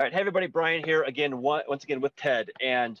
All right, hey everybody, Brian here again, once again with Ted. And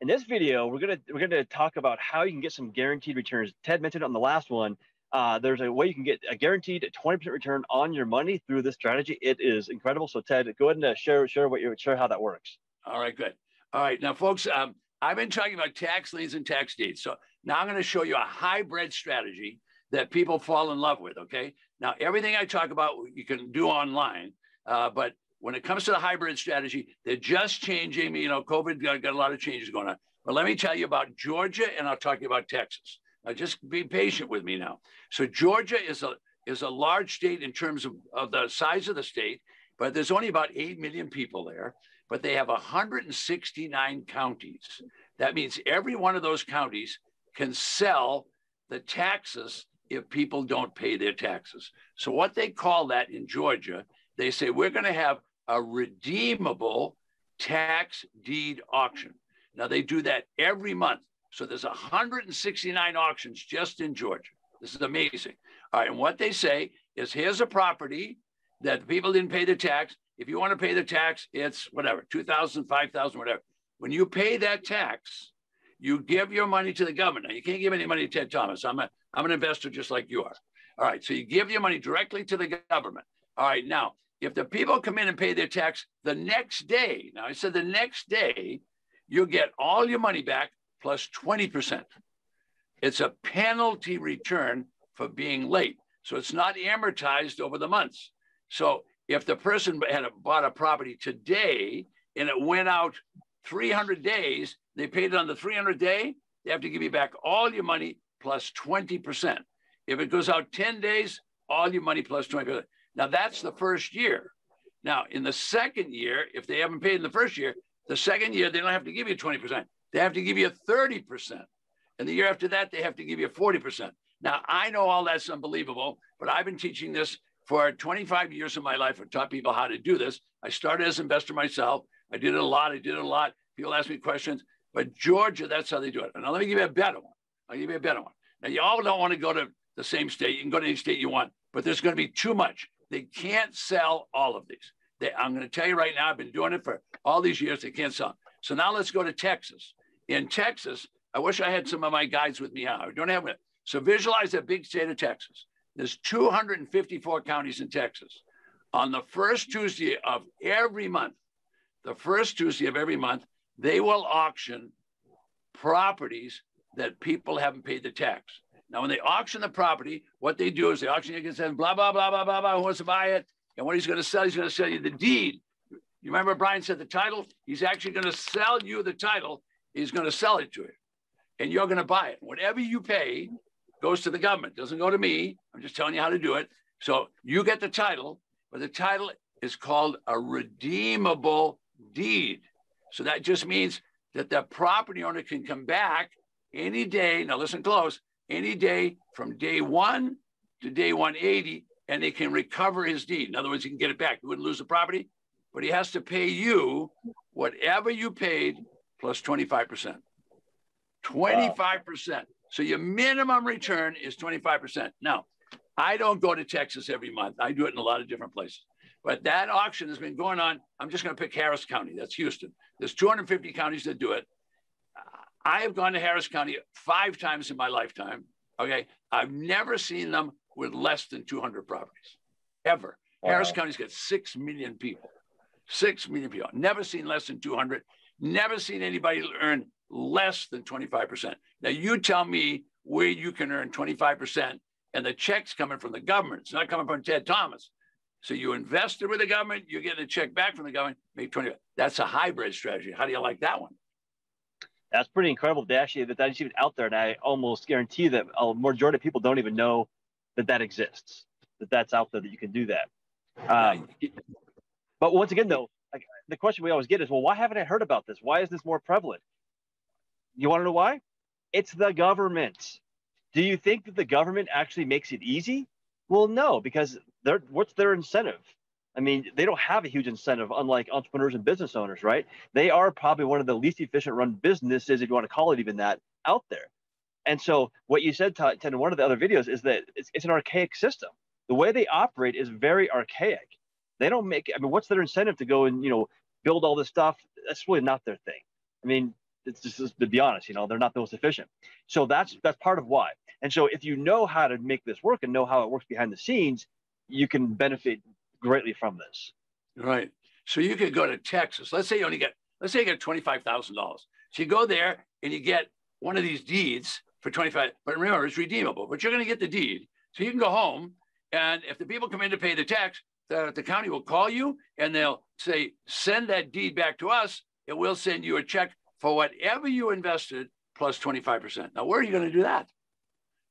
in this video, we're gonna we're gonna talk about how you can get some guaranteed returns. Ted mentioned on the last one. Uh, there's a way you can get a guaranteed 20% return on your money through this strategy. It is incredible. So Ted, go ahead and uh, share share what you share how that works. All right, good. All right, now folks, um, I've been talking about tax liens and tax deeds. So now I'm going to show you a hybrid strategy that people fall in love with. Okay. Now everything I talk about you can do online, uh, but when it comes to the hybrid strategy, they're just changing. You know, COVID got, got a lot of changes going on. But let me tell you about Georgia, and I'll talk to you about Texas. Now, just be patient with me now. So Georgia is a is a large state in terms of, of the size of the state, but there's only about 8 million people there, but they have 169 counties. That means every one of those counties can sell the taxes if people don't pay their taxes. So what they call that in Georgia, they say we're going to have a redeemable tax deed auction. Now they do that every month. So there's 169 auctions just in Georgia. This is amazing. All right, and what they say is here's a property that people didn't pay the tax. If you want to pay the tax, it's whatever, 2,000, 5,000, whatever. When you pay that tax, you give your money to the government. Now, you can't give any money to Ted Thomas. I'm, a, I'm an investor just like you are. All right, so you give your money directly to the government. All right, now if the people come in and pay their tax the next day, now I said the next day, you'll get all your money back plus 20%. It's a penalty return for being late. So it's not amortized over the months. So if the person had bought a property today and it went out 300 days, they paid it on the 300 day, they have to give you back all your money plus 20%. If it goes out 10 days, all your money plus 20%. Now that's the first year. Now in the second year, if they haven't paid in the first year, the second year they don't have to give you 20%. They have to give you 30%. And the year after that, they have to give you 40%. Now I know all that's unbelievable, but I've been teaching this for 25 years of my life. I've taught people how to do this. I started as an investor myself. I did it a lot. I did it a lot. People ask me questions. But Georgia, that's how they do it. And now let me give you a better one. I'll give you a better one. Now, you all don't want to go to the same state. You can go to any state you want, but there's going to be too much. They can't sell all of these. They, I'm going to tell you right now, I've been doing it for all these years. They can't sell. So now let's go to Texas. In Texas, I wish I had some of my guides with me now. I don't have it. So visualize that big state of Texas. There's 254 counties in Texas. On the first Tuesday of every month, the first Tuesday of every month, they will auction properties that people haven't paid the tax. Now, when they auction the property, what they do is they auction it against them, blah, blah, blah, blah, blah, blah, who wants to buy it? And what he's going to sell, he's going to sell you the deed. You remember Brian said the title? He's actually going to sell you the title. He's going to sell it to you. And you're going to buy it. Whatever you pay goes to the government. Doesn't go to me. I'm just telling you how to do it. So you get the title, but the title is called a redeemable deed. So that just means that the property owner can come back any day. Now listen close any day from day one to day 180, and they can recover his deed. In other words, he can get it back. He wouldn't lose the property, but he has to pay you whatever you paid plus 25%. 25%. Wow. So your minimum return is 25%. Now, I don't go to Texas every month. I do it in a lot of different places. But that auction has been going on. I'm just going to pick Harris County. That's Houston. There's 250 counties that do it. I have gone to Harris County five times in my lifetime. Okay. I've never seen them with less than 200 properties ever. Wow. Harris County's got 6 million people. 6 million people. Never seen less than 200. Never seen anybody earn less than 25%. Now, you tell me where you can earn 25% and the check's coming from the government. It's not coming from Ted Thomas. So you invested with the government, you're getting a check back from the government, make 20. That's a hybrid strategy. How do you like that one? That's pretty incredible that actually that that's even out there and i almost guarantee that a majority of people don't even know that that exists that that's out there that you can do that. Um, but once again though like, the question we always get is well why haven't i heard about this? Why is this more prevalent? You want to know why? It's the government. Do you think that the government actually makes it easy? Well no because they're what's their incentive I mean, they don't have a huge incentive, unlike entrepreneurs and business owners, right? They are probably one of the least efficient run businesses, if you want to call it even that, out there. And so, what you said, Ted, in one of the other videos is that it's, it's an archaic system. The way they operate is very archaic. They don't make. I mean, what's their incentive to go and you know build all this stuff. That's really not their thing. I mean, it's just to be honest, you know, they're not the most efficient. So that's that's part of why. And so if you know how to make this work and know how it works behind the scenes, you can benefit greatly from this. Right. So you could go to Texas. Let's say you only get let's say you get twenty five thousand dollars. So you go there and you get one of these deeds for twenty five. But remember, it's redeemable. But you're going to get the deed, so you can go home. And if the people come in to pay the tax, the, the county will call you and they'll say, send that deed back to us, and we'll send you a check for whatever you invested plus 25%. Now, where are you going to do that?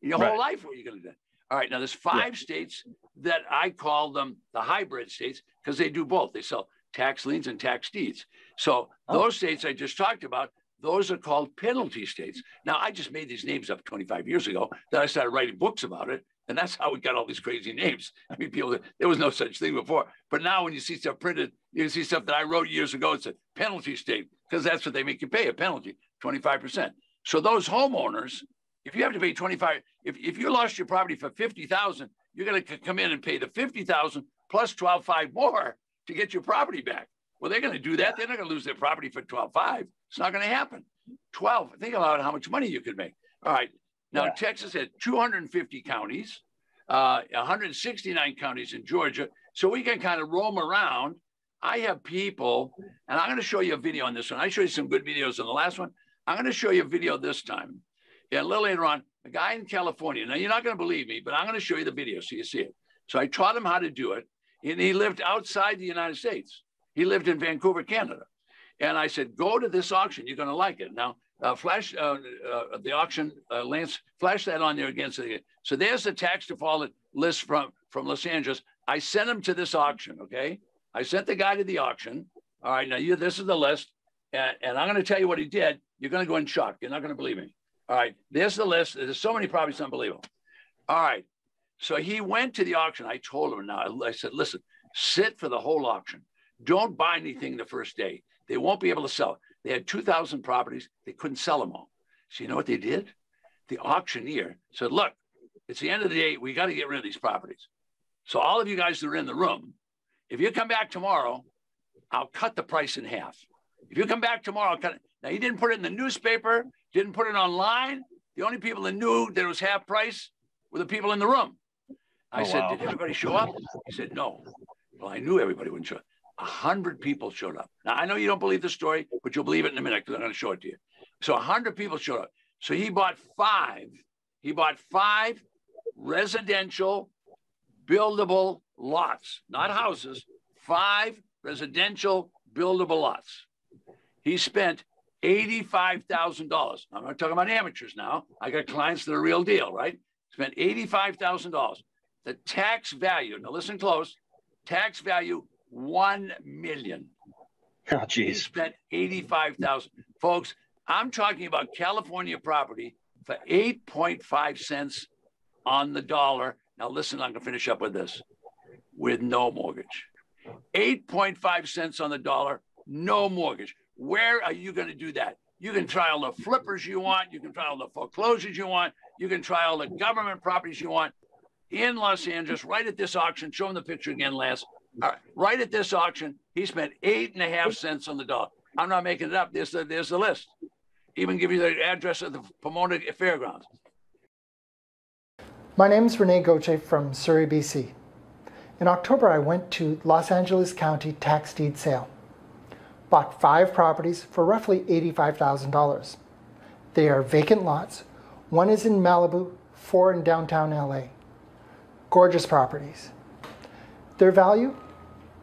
Your right. whole life, where are you going to do that? All right, now there's five yeah. states that I call them the hybrid states because they do both. They sell tax liens and tax deeds. So oh. those states I just talked about, those are called penalty states. Now I just made these names up 25 years ago. Then I started writing books about it, and that's how we got all these crazy names. I mean, people, there was no such thing before. But now when you see stuff printed, you see stuff that I wrote years ago. It's a penalty state because that's what they make you pay a penalty, 25%. So those homeowners, if you have to pay 25, if, if you lost your property for 50,000, you're going to come in and pay the 50,000 plus 12.5 more to get your property back. Well, they're going to do that. They're not going to lose their property for 12.5. It's not going to happen. 12, think about how much money you could make. All right. Now, yeah. Texas had 250 counties, uh, 169 counties in Georgia. So we can kind of roam around. I have people, and I'm going to show you a video on this one. I showed you some good videos on the last one. I'm going to show you a video this time. Yeah, a little later on, a guy in California. Now, you're not going to believe me, but I'm going to show you the video so you see it. So I taught him how to do it. And he lived outside the United States. He lived in Vancouver, Canada. And I said, go to this auction. You're going to like it. Now, uh, flash uh, uh, the auction, uh, Lance, flash that on there against. So there's the tax default list from, from Los Angeles. I sent him to this auction, okay? I sent the guy to the auction. All right, now you, this is the list. And, and I'm going to tell you what he did. You're going to go in shock. You're not going to believe me. All right, there's the list. There's so many properties, unbelievable. All right, so he went to the auction. I told him now, I said, listen, sit for the whole auction. Don't buy anything the first day. They won't be able to sell. They had 2,000 properties. They couldn't sell them all. So you know what they did? The auctioneer said, look, it's the end of the day. We got to get rid of these properties. So all of you guys that are in the room, if you come back tomorrow, I'll cut the price in half. If you come back tomorrow, I'll cut it. Now he didn't put it in the newspaper, didn't put it online. The only people that knew that it was half price were the people in the room. I oh, said, wow. Did everybody show up? He said, No. Well, I knew everybody wouldn't show up. A hundred people showed up. Now I know you don't believe the story, but you'll believe it in a minute because I'm going to show it to you. So a hundred people showed up. So he bought five. He bought five residential buildable lots, not houses, five residential buildable lots. He spent $85,000. I'm not talking about amateurs now. I got clients that are real deal, right? Spent $85,000. The tax value, now listen close, tax value 1 million. Oh, geez. He spent 85,000. Folks, I'm talking about California property for 8.5 cents on the dollar. Now listen, I'm going to finish up with this. With no mortgage. 8.5 cents on the dollar, no mortgage. Where are you going to do that? You can try all the flippers you want. You can try all the foreclosures you want. You can try all the government properties you want in Los Angeles, right at this auction. Show them the picture again, Lance. Right, right at this auction, he spent eight and a half cents on the dog. I'm not making it up. There's the, there's the list. Even give you the address of the Pomona Fairgrounds. My name is Renee Gauthier from Surrey, BC. In October, I went to Los Angeles County tax deed sale. Bought five properties for roughly $85,000. They are vacant lots. One is in Malibu, four in downtown LA. Gorgeous properties. Their value,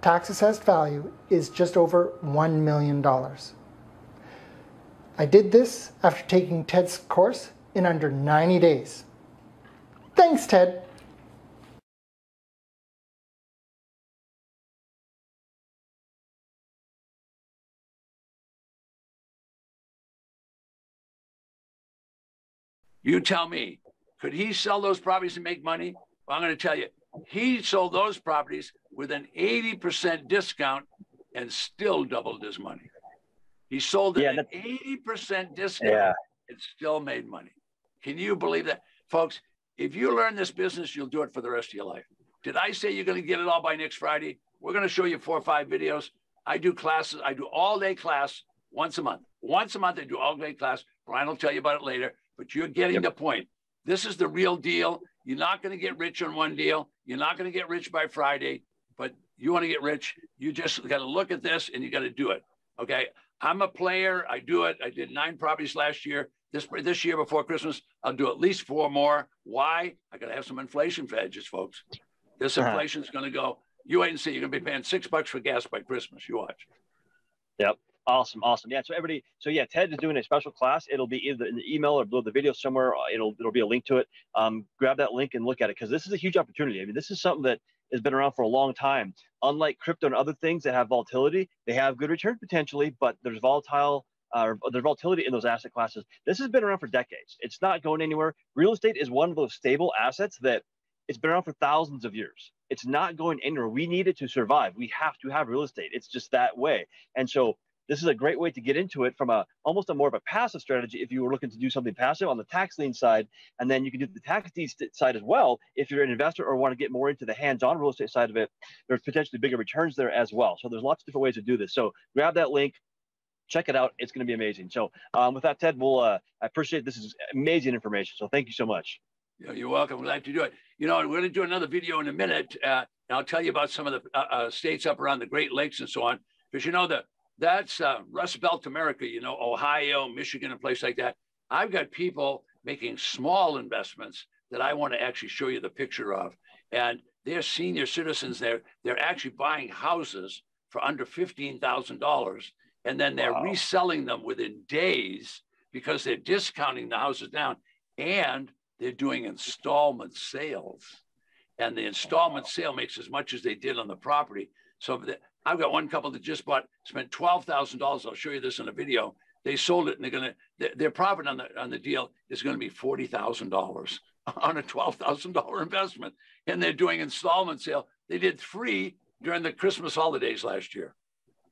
tax assessed value, is just over $1 million. I did this after taking Ted's course in under 90 days. Thanks, Ted. You tell me, could he sell those properties and make money? Well, I'm going to tell you, he sold those properties with an 80% discount and still doubled his money. He sold it yeah, at 80% discount yeah. and still made money. Can you believe that? Folks, if you learn this business, you'll do it for the rest of your life. Did I say you're going to get it all by next Friday? We're going to show you four or five videos. I do classes. I do all day class once a month. Once a month, I do all day class. Brian will tell you about it later, but you're getting yep. the point. This is the real deal. You're not going to get rich on one deal. You're not going to get rich by Friday, but you want to get rich. You just got to look at this and you got to do it. Okay. I'm a player. I do it. I did nine properties last year. This this year before Christmas, I'll do at least four more. Why? I got to have some inflation hedges, folks. This inflation is going to go. You wait and see. You're going to be paying six bucks for gas by Christmas. You watch. Yep. Awesome, awesome. Yeah. So everybody, so yeah, Ted is doing a special class. It'll be either in the email or below the video somewhere. Uh, it'll it'll be a link to it. Um, grab that link and look at it because this is a huge opportunity. I mean, this is something that has been around for a long time. Unlike crypto and other things that have volatility, they have good return potentially, but there's volatile. Uh, there's volatility in those asset classes. This has been around for decades. It's not going anywhere. Real estate is one of those stable assets that it's been around for thousands of years. It's not going anywhere. We need it to survive. We have to have real estate. It's just that way. And so this is a great way to get into it from a almost a more of a passive strategy if you were looking to do something passive on the tax lien side and then you can do the tax deed side as well if you're an investor or want to get more into the hands-on real estate side of it there's potentially bigger returns there as well so there's lots of different ways to do this so grab that link check it out it's going to be amazing so um, with that ted we'll uh, i appreciate this is amazing information so thank you so much yeah, you're welcome. Glad to do it. You know, we're going to do another video in a minute. Uh, and I'll tell you about some of the uh, uh, states up around the Great Lakes and so on. Because you know, the that's uh, Rust Belt America, you know, Ohio, Michigan, a place like that. I've got people making small investments that I want to actually show you the picture of. And they're senior citizens there. They're actually buying houses for under $15,000. And then they're wow. reselling them within days because they're discounting the houses down and they're doing installment sales. And the installment sale makes as much as they did on the property. So the, I've got one couple that just bought, spent twelve thousand dollars. I'll show you this in a video. They sold it, and they're gonna their, their profit on the on the deal is going to be forty thousand dollars on a twelve thousand dollar investment, and they're doing installment sale. They did three during the Christmas holidays last year.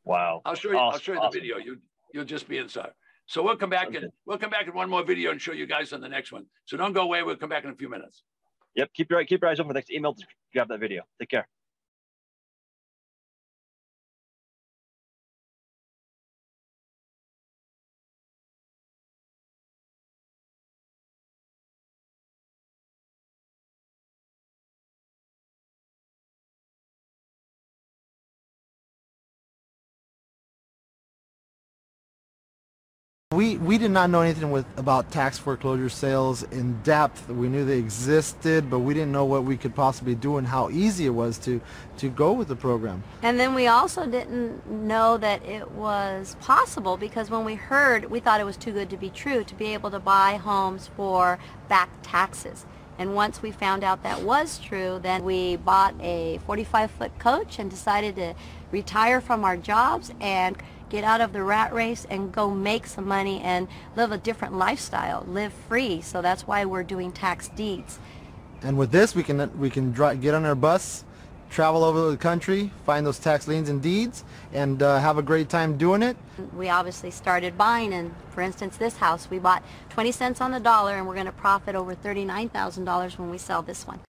Wow! I'll show you. Awesome. I'll show you the video. You you'll just be inside. So we'll come back okay. and we'll come back in one more video and show you guys on the next one. So don't go away. We'll come back in a few minutes. Yep. Keep your keep your eyes open for the next email to grab that video. Take care. We, did not know anything with, about tax foreclosure sales in depth. We knew they existed, but we didn't know what we could possibly do and how easy it was to, to go with the program. And then we also didn't know that it was possible because when we heard, we thought it was too good to be true to be able to buy homes for back taxes. And once we found out that was true, then we bought a 45-foot coach and decided to retire from our jobs and get out of the rat race and go make some money and live a different lifestyle, live free. So that's why we're doing tax deeds. And with this, we can we can get on our bus, travel over the country, find those tax liens and deeds, and uh, have a great time doing it. We obviously started buying, and for instance, this house, we bought 20 cents on the dollar, and we're going to profit over $39,000 when we sell this one.